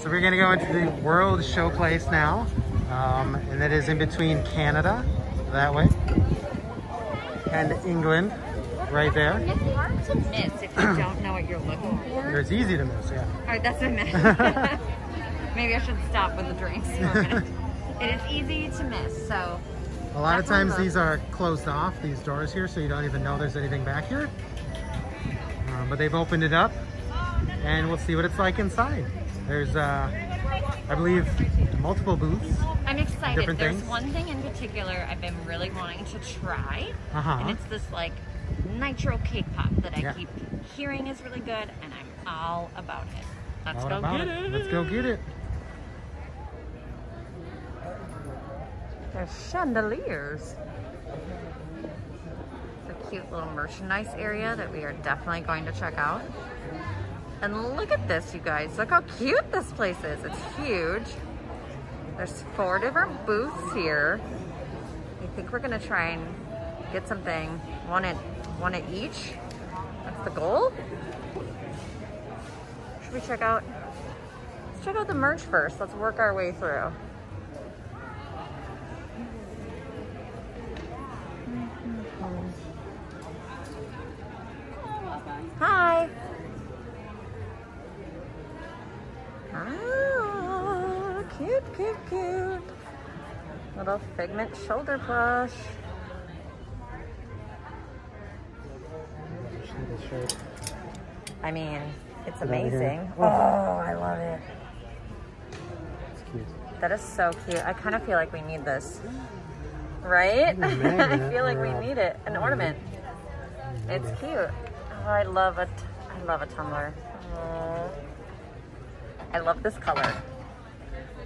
So we're gonna go into the World Showplace now. Um, and that is in between Canada, that way, and England, right there. It's hard to miss if you don't know what you're looking for. It's easy to miss, yeah. All right, that's I meant. Maybe I should stop with the drinks a. It is easy to miss, so A lot of times these are closed off, these doors here, so you don't even know there's anything back here. Um, but they've opened it up, and we'll see what it's like inside. There's, uh, I believe, multiple booths. I'm excited. Different There's things? one thing in particular I've been really wanting to try, Uh-huh. and it's this like nitro cake pop that I Yeah. keep hearing is really good, and I'm all about it. Let's All go get it. it. Let's go get it. There's chandeliers. It's a cute little merchandise area that we are definitely going to check out. And look at this, you guys. Look how cute this place is. It's huge. There's four different booths here. I think we're gonna try and get something, one at, one at each. That's the goal. Should we check out, let's check out the merch first. Let's work our way through. Cute, cute. Little figment shoulder plush. I mean, it's Get over here. amazing. Oh. Oh, I love it. It's cute. That is so cute. I kind of feel like we need this. Right? I feel like we need it. An ornament. Mm-hmm. It's cute. Oh, I love it. I love a tumbler. Oh. I love this color.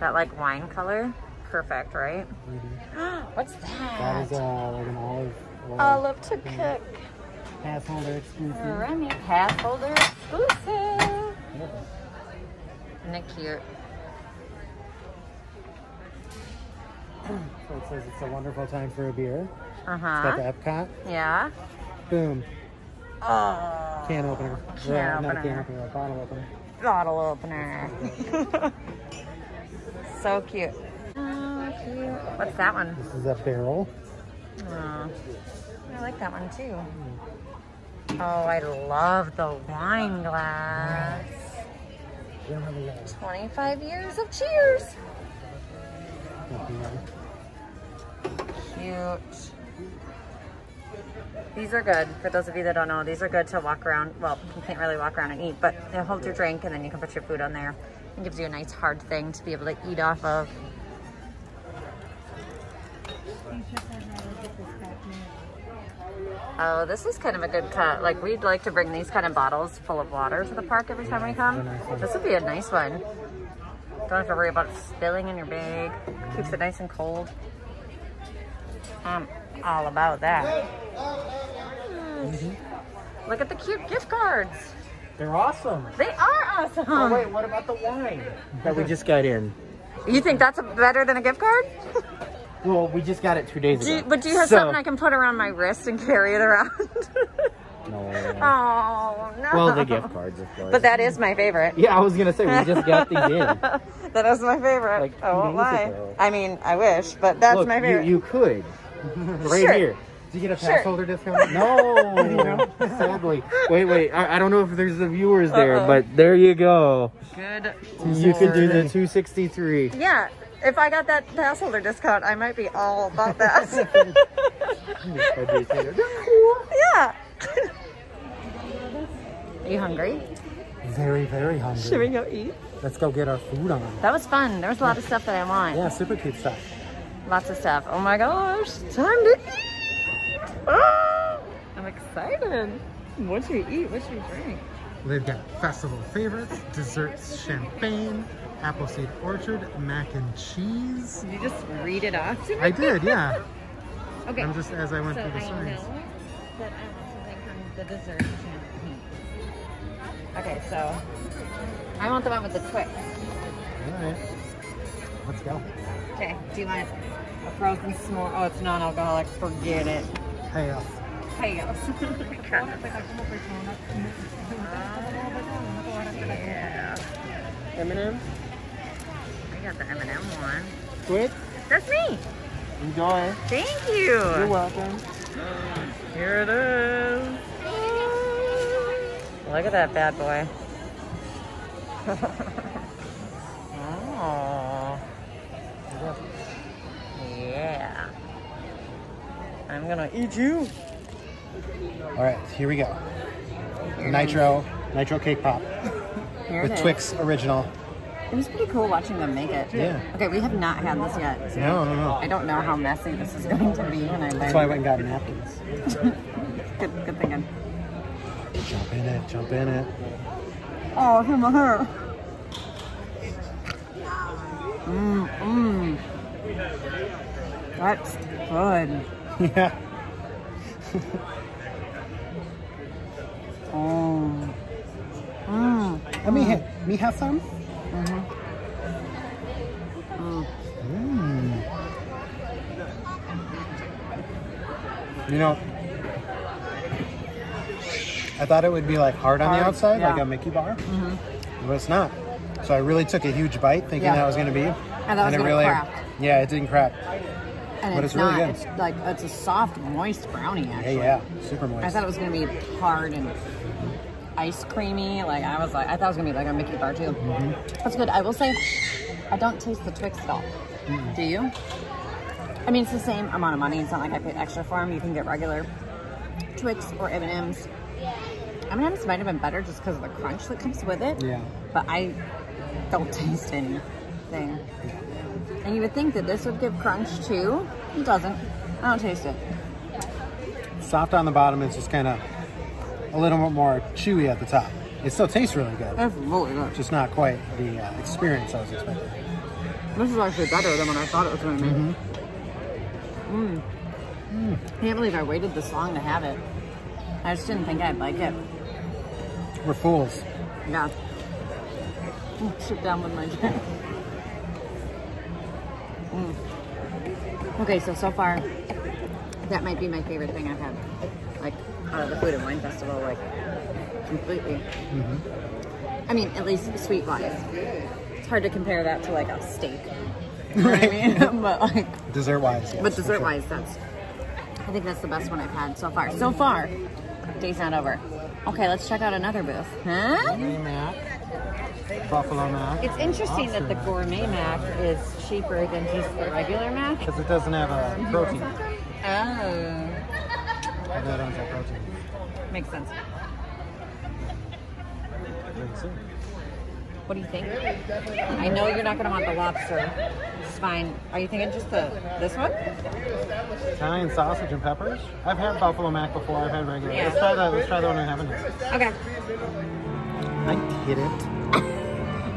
That like wine color. Perfect, right? What's That that? is uh, like an olive oil Olive to cook. pass holder exclusive. Remy pass holder exclusive. Isn't it cute? So it says it's a wonderful time for a beer. Uh It's got the. Epcot. Yeah. Boom. Oh. Can opener. Can Yeah, Not opener. can opener, a bottle opener. bottle opener. so cute. Oh, cute. What's that one? This is a barrel. Oh, I like that one too. Oh, I love the wine glass. We don't have a lot. 25 years of cheers. Cute. These are good. For those of you that don't know, these are good to walk around. Well, you can't really walk around and eat, but it holds your drink and then you can put your food on there. It gives you a nice hard thing to be able to eat off of. Oh, this is kind of a good cut. Like we'd like to bring these kind of bottles full of water to the park every time we come. This would be a nice one. Don't have to worry about it spilling in your bag. Keeps it nice and cold. I'm all about that. Uh, uh, uh, Look at the cute gift cards. They're awesome. They are awesome. Oh, wait, what about the wine that we just got in? You think that's better than a gift card? Well, we just got it two days Do you, ago. but do you have So- something I can put around my wrist and carry it around? No. oh no. Well, the gift cards, of course. But that is my favorite. Yeah, I was gonna say we just got these in. that is my favorite. Like I won't lie. I mean, I wish, but that's Look, my you, favorite. you could. right Sure. here. Did you get a pass Sure. holder discount? No, sadly. Wait, wait. I, I don't know if there's the viewers there, Uh-oh. but there you go. Good. You could do the 263. Yeah. If I got that pass holder discount, I might be all about that. yeah. Are you hungry? Very, very hungry. Should we go eat? Let's go get our food on. That was fun. There was a lot of stuff that I want. Yeah, super cute stuff. Lots of stuff. Oh my gosh. Time to eat. I'm excited. What should we eat? What should we drink? They've got festival favorites, desserts, champagne, Appleseed Orchard, mac and cheese. Did you just read it off to me? I did, yeah. Okay. I'm just as I went so through the I signs. know that I want something from the dessert champagne. Okay, so I want the one with the Twix. All right. Let's go. Okay, do you want a frozen s'more? Oh, it's non-alcoholic. Forget it. Hey, uh, Chaos. yeah. M&M? You got the M&M one. Quit. That's me. Enjoy. Thank you. You're welcome. Here it is. Look at that bad boy. oh. Yeah. I'm gonna eat you. All right, here we go. Nitro, Nitro Cake Pop Here with it is. Twix Original. It was pretty cool watching them make it. Yeah. Okay, we have not had this yet. so No, no, no. I don't know how messy this is going to be when I That's why I learn. went and got napkins. Good, good thinking. Jump in it, jump in it. Oh, from her. Mmm, mmm. That's good. Yeah. Oh. Mmm. Let me hit. Me have some? Mm. Mm. You know, I thought it would be like hard on the Hard, outside, like a Mickey bar, -hmm. but it's not. So I really took a huge bite, thinking Yeah. that was going to be, And that was it really, crack. yeah, it didn't crack. And But it's, it's really not. good. It's like it's a soft, moist brownie. Yeah, Actually. yeah, super moist. I thought it was gonna be hard and ice creamy. Like I was like, I thought it was gonna be like a Mickey bar too. Mm-hmm. That's good. I will say, I don't taste the Twix at all. Do you? I mean, it's the same amount of money. It's not like I paid extra for them. You can get regular Twix or M and M's. M and M's might have been better just because of the crunch that comes with it. Yeah. But I don't taste anything. And you would think that this would give crunch too. It doesn't. I don't taste it. Soft on the bottom, it's just kind of a little bit more chewy at the top. It still tastes really good, It's really good. just not quite the uh, experience I was expecting. This is actually better than what I thought it was going to be. Mm. I can't believe I waited this long to have it. I just didn't think I'd like it. We're fools. Yeah. Sit down with my drink. Mm. Okay, so so far, that might be my favorite thing I've had. Like out of the Food and Wine Festival, like completely. I mean, at least sweet wise. It's hard to compare that to like a steak. You know what I mean? but like Dessert wise, yes. but dessert sure. wise, that's I think that's the best one I've had so far. So far, day's not over. Okay, let's check out another booth. Huh? Buffalo Mac. It's interesting that the gourmet mac is cheaper than just the regular mac. Because it doesn't have a protein. Oh, That doesn't have protein. makes sense. What do you think? I know you're not gonna want the lobster. It's fine. Are you thinking just the this one? Italian sausage and peppers. I've had buffalo mac before. I've had regular. Yeah. Let's try that. Let's try the one I haven't had. Okay. I get it.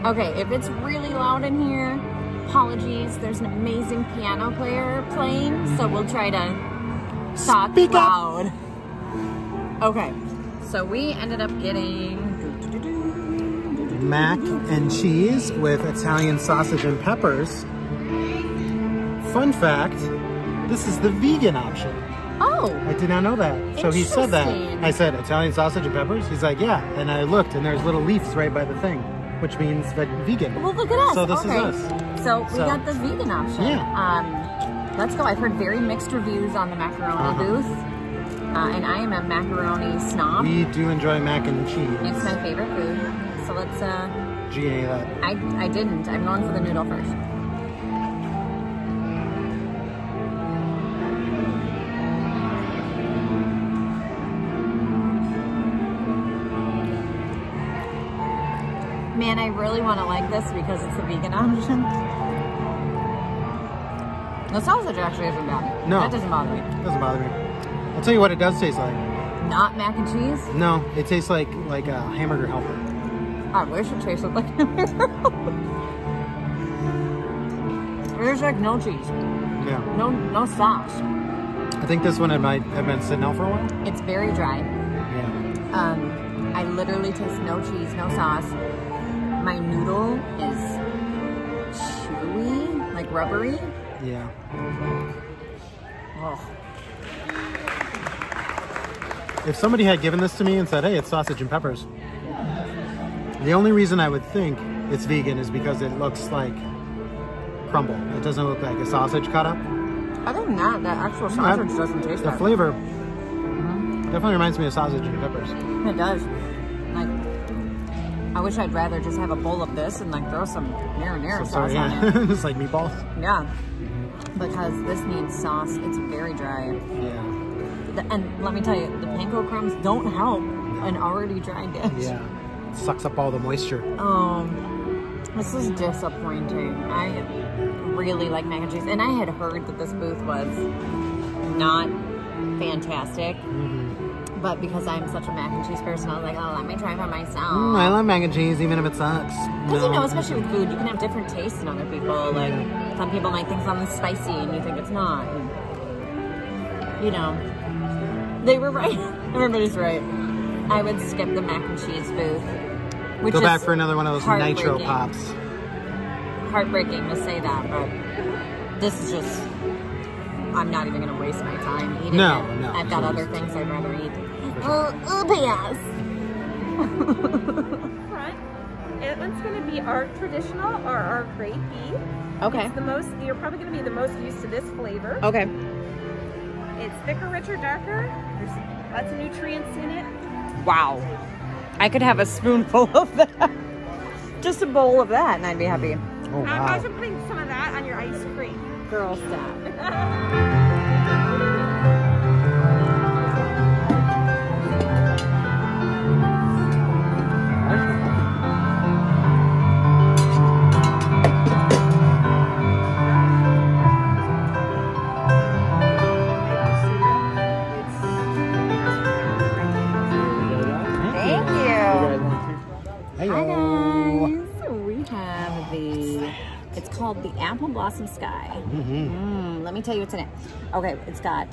Okay, if it's really loud in here, apologies. There's an amazing piano player playing, so we'll try to talk Speak up. loud. Okay, so we ended up getting. Mac and cheese with Italian sausage and peppers. Fun fact: this is the vegan option. Oh, I did not know that. So he said that. I said Italian sausage and peppers. He's like, yeah. And I looked, and there's little leaves right by the thing, which means ve- vegan. well, look at us. So this okay. is us. So we So- got the vegan option. Yeah. Um, let's go. I've heard very mixed reviews on the macaroni Uh-huh. booth, uh, and I am a macaroni snob. We do enjoy mac and cheese. It's my favorite food. So let's. Uh, GA that. I I didn't. I'm going for the noodle first. Man, I really want to like this because it's a vegan option. The sausage actually isn't bad. No. That doesn't bother me. Doesn't bother me. I'll tell you what it does taste like. Not mac and cheese. No, it tastes like like a hamburger helper. I wish it tasted like There's like no cheese. Yeah. No no sauce. I think this one I might have been sitting out for a while. It's very dry. Yeah. Um, I literally taste no cheese, no sauce. My noodle is chewy, like rubbery. Yeah. Oh, If somebody had given this to me and said, hey, it's sausage and peppers, the only reason I would think it's vegan is because it looks like crumble. It doesn't look like a sausage cut up. Other than that, that actual mm, sausage doesn't taste The bad. flavor mm-hmm. definitely reminds me of sausage and peppers. It does. I wish I'd rather just have a bowl of this and like throw some marinara So, sauce on yeah, it. it's like meatballs. Yeah. Because this needs sauce. It's very dry. Yeah, The- And let me tell you, the panko crumbs don't help an already dry dish. yeah. Sucks up all the moisture. Um, this is disappointing. I really like mac and cheese, and I had heard that this booth was not fantastic. Mm-hmm. But because I'm such a mac and cheese person, I was like, oh, let me try for myself. Mm, I love mac and cheese, even if it sucks. Because you know, especially with food, you can have different tastes than other people. Like some people might think something's spicy, and you think it's not. And, you know, they were right. Everybody's right. I would skip the mac and cheese booth. Which Go back for another one of those nitro pops. Heartbreaking to say that, but this is just. I'm not even gonna waste my time eating No, it. no, I've got other things I'd rather eat. Uh, uh, yes. front. It one's going to be our traditional or our grade B. Okay. It's the most, you're probably going to be the most used to this flavor. Okay. It's thicker, richer, darker. There's lots of nutrients in it. Wow. I could have a spoonful of that. Just a bowl of that, and I'd be happy. Oh, Imagine wow. putting some of that on your ice cream. Girl, stop. Blossom Sky. Mm, let me tell you what's in it. Okay, it's got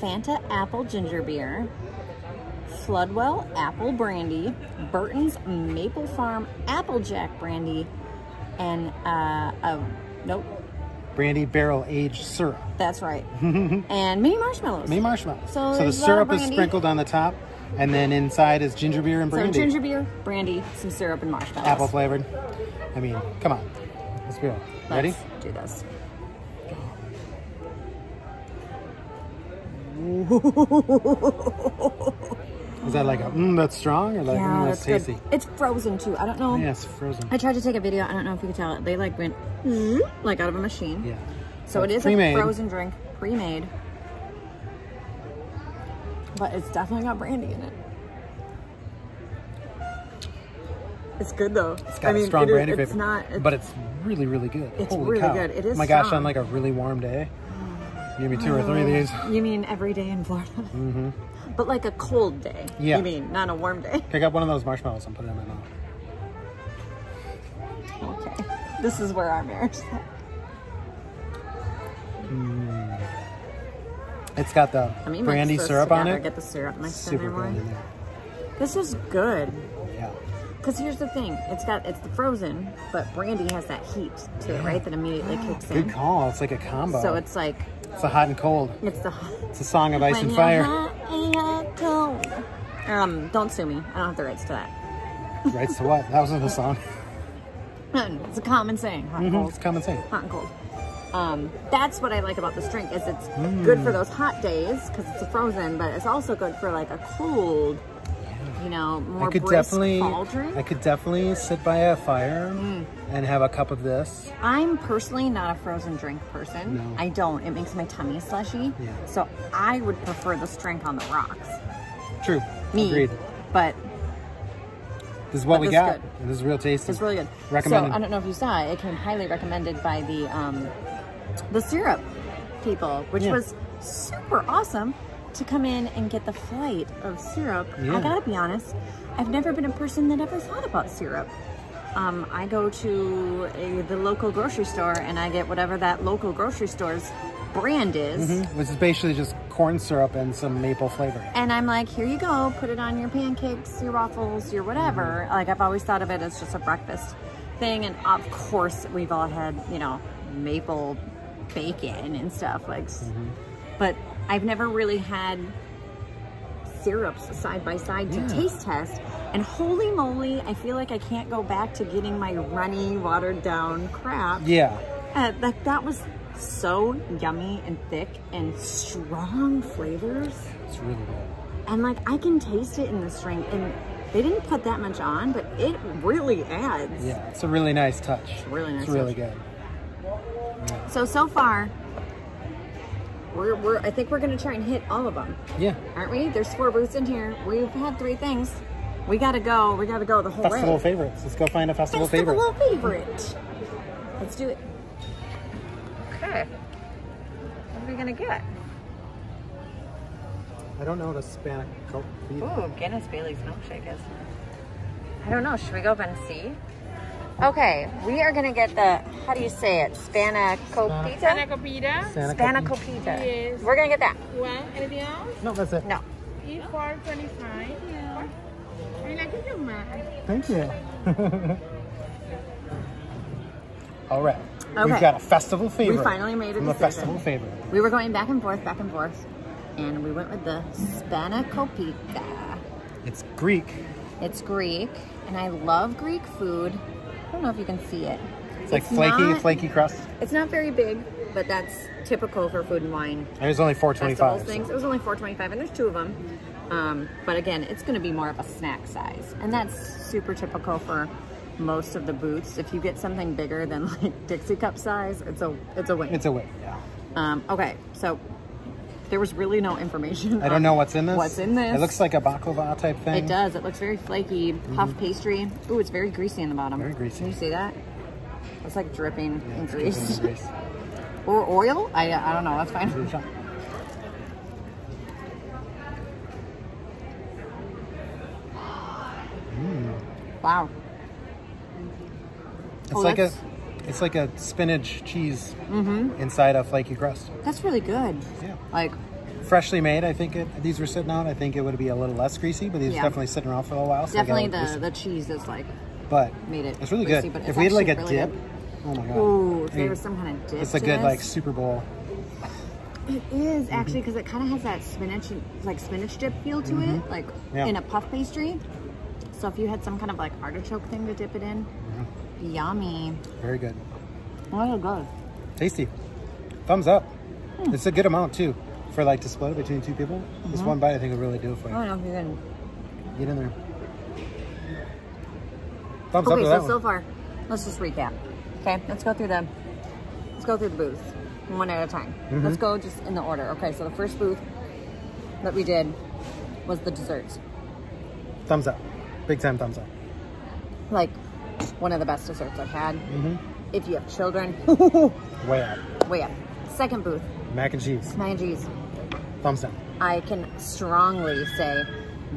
Fanta Apple Ginger Beer, Floodwell Apple Brandy, Burton's Maple Farm Applejack Brandy, and uh, a nope, Brandy barrel aged syrup. that's right, and mini marshmallows. Mini marshmallows. So the lot of syrup is sprinkled on the top, and then inside is ginger beer and so brandy. ginger beer, brandy, some syrup, and marshmallows. Apple flavored. I mean, come on. Let's. Ready? Do this. Is that like a, mm, that's strong or like, mm, that's, that's tasty? good. It's frozen too. I don't know. Yes, frozen. I tried to take a video. I don't know if you could tell. It. They like went "Mm," like out of a machine. Yeah. So it it's is a frozen drink, pre-made. But it's definitely got brandy in it. It's good though. It's got a strong it is- brandy it's flavor. not. It's, but it's really, really good. It's Holy really cow. good. It is Oh my gosh, strong. on like a really warm day. Give me two or three of these. you mean every day in Florida? Mm-hmm. But like a cold day. Yeah. You mean not a warm day? Pick up one of those marshmallows and put it in my mouth. Okay. This is where our marriage. is at. It's got the Let me mix brandy syrup on it. Get the syrup mixed Super there more. good in there. This is good. Yeah. Because here's the thing, it's got it's the frozen, but brandy has that heat to it, right? That immediately kicks in. Good call. It's like a combo. So it's like It's a hot and cold. it's the It's a song of ice and fire. hot and you're cold. Um, don't sue me. I don't have the rights to that. rights to what? That wasn't the song. It's a common saying, hot and Mhm, cold. It's a common saying. Hot and cold. Um, that's what I like about this drink is it's Mm. good for those hot days because it's a frozen, but it's also good for like a cold, you know, more I could brisk definitely. I could definitely sit by a fire Mm. and have a cup of this. I'm personally not a frozen drink person. No. I don't. It makes my tummy slushy. Yeah. So I would prefer this drink on the rocks. True. Me. Agreed. But This is what But we this got. This is real tasty. it's really good. Recommended. So I don't know if you saw it. It came highly recommended by the um, the syrup people, which Yeah. was super awesome to come in and get the flight of syrup. Yeah. I gotta be honest, I've never been a person that ever thought about syrup. Um, I go to a, the local grocery store and I get whatever that local grocery store's brand is. Mhm, Which is basically just corn syrup and some maple flavor. And I'm like, here you go, put it on your pancakes, your waffles, your whatever. Like I've always thought of it as just a breakfast thing. And of course, we've all had, you know, maple bacon and stuff like. But I've never really had syrups side by side to Yeah. taste test. And holy moly, I feel like I can't go back to getting my runny, watered down crap. Yeah. Uh, like that was so yummy and thick and strong flavors. It's really good. And like I can taste it in this drink and they didn't put that much on, but it really adds. Yeah, it's a really nice touch. Really nice It's really touch. good. So, so far, we're, we're, I think we're gonna try and hit all of them, Yeah. aren't we? There's four booths in here. We've had three things. We gotta go, we gotta go the whole Festival way. favorites. Let's go find a festival, Festival favorite. favorite. Let's do it. Okay. What are we gonna get? I don't know what a Hispanic Coke Ooh, Guinness Bailey's milkshake is. I don't know. Should we go up and see? Okay, we are gonna get the, how do you say it? Spanakopita? Sanacopita. Spanakopita. Yes. We're gonna get that. You want anything else? No, that's it. No. Eat four twenty-five. Yeah. I like your man. Thank you. All right. Okay. We've got a festival favorite. We finally made a the festival favorite. We were going back and forth, back and forth, and we went with the Spanakopita. It's Greek. It's Greek, and I love Greek food. I don't know if you can see it. It's like flaky, not- flaky crust. It's not very big, but that's typical for food and wine It was only four twenty-five. things. It was only 4.25, and there's two of them. Um, but again, it's going to be more of a snack size, and that's super typical for most of the booths. If you get something bigger than like Dixie cup size, it's a it's a win. It's a win. Yeah. Um, okay, so there was really no information. I don't know what's in this. What's in this? It looks like a baklava type thing. It does. It looks very flaky, mm-hmm. puff pastry. Ooh, it's very greasy in the bottom. Very greasy. Can you see that? It's like dripping Yeah, in grease. dripping grease. or oil? I I don't know. That's Give it a fine. shot. Mm. Wow. It's Oh, like a, it's like a spinach cheese Mm-hmm. inside a flaky crust. That's really good. Yeah. Like, Freshly made, I think it, these were sitting out. I think it would be a little less greasy, but these Yeah. are definitely sitting around for a while. So definitely the, greasy. the cheese is like but made it it's really greasy, good. but If we had like a really dip, oh my god! Ooh, if I there was some kind of dip. it's a good like. Super Bowl. It is actually because it kind of has that spinach, like spinach dip feel to it, like Mm-hmm. Yeah. in a puff pastry. So if you had some kind of like artichoke thing to dip it in, Mm-hmm. Yummy. Very good, Oh, good. tasty. Thumbs up. Hmm. It's a good amount too, for like to split between two people. This one bite I think would really do it for you. I don't know if you can. Get in there. Thumbs up Okay, so so far, let's just recap. Okay, let's go through the let's go through the booths one at a time. Mm-hmm. Let's go just in the order. Okay, so the first booth that we did was the desserts. Thumbs up. Big time thumbs up. Like one of the best desserts I've had. Mm-hmm. If you have children, Way up. way up. Second booth, Mac and cheese. mac and cheese. Thumbs down. I can strongly say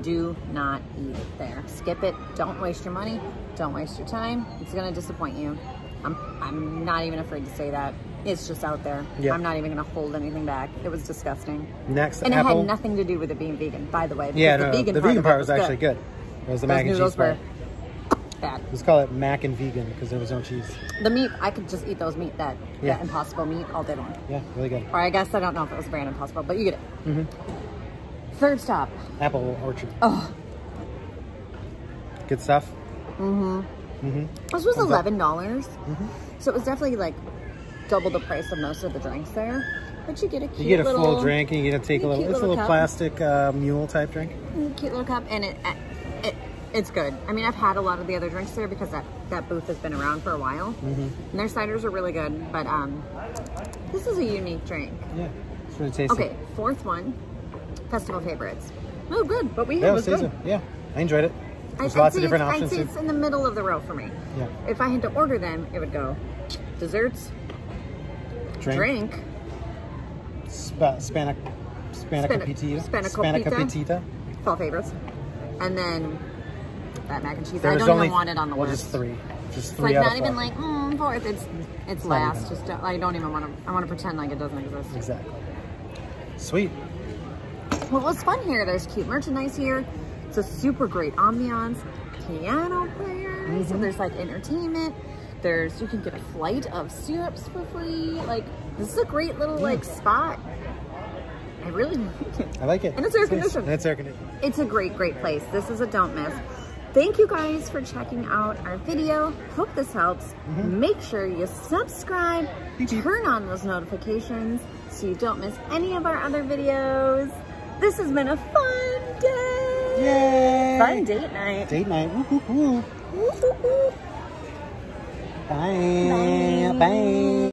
do not eat it there. Skip it. Don't waste your money. Don't waste your time. It's going to disappoint you. I'm, I'm not even afraid to say that. It's just out there. Yeah. I'm not even going to hold anything back. It was disgusting. Next, And it had nothing to do with it being vegan, by the way. yeah, no, the vegan the part, vegan part was actually good. It was the Those mac and cheese part. Bad. Let's call it mac and vegan because there was no cheese. The meat, I could just eat those meat, that, Yeah. that impossible meat all day long. Yeah, really good. Or I guess I don't know if it was brand impossible, but you get it. Mhm. Third stop. Apple orchard. Oh, Good stuff. Mm-hmm. Mm-hmm. This was eleven dollars, so it was definitely like double the price of most of the drinks there. But you get a cute You get a little, full drink and you get to take a little. It's a little plastic uh, mule type drink. cute little cup, and it it's good. I mean, I've had a lot of the other drinks there because that that booth has been around for a while, Mm-hmm. and their ciders are really good. But um, this is a unique drink. Yeah, it's really tasty. Okay, fourth one, festival favorites. Oh, good. What we had Yeah, it was good. Yeah, I enjoyed it. There's I'd lots of different options I'd say it's in the middle of the row for me. Yeah, If I had to order them, it would go desserts, drink, drink, Spa, spanac, spanakopita, Spanakopita. spanakopita. fall favorites, and then that mac and cheese. There I don't only even want it on the well, list. just three, just It's three like out not even like mm, fourth. It's it's last. Just don't, I don't even want to. I want to pretend like it doesn't exist. exactly. Sweet. What was fun here? There's cute merchandise here. It's a super great ambiance. Piano players. Mm-hmm. So there's like entertainment. There's you can get a flight of syrups for free. Like this is a great little like spot. I really like it. I like it. And it's air conditioned. It's air conditioned. It's a great, great place. This is a don't miss. Thank you guys for checking out our video. Hope this helps. Mm-hmm. Make sure you subscribe, turn on those notifications so you don't miss any of our other videos. This has been a fun day. Yay! Fun date night. Date night. Woo -hoo woo. Woo, woo. Bye. Bye. Bye.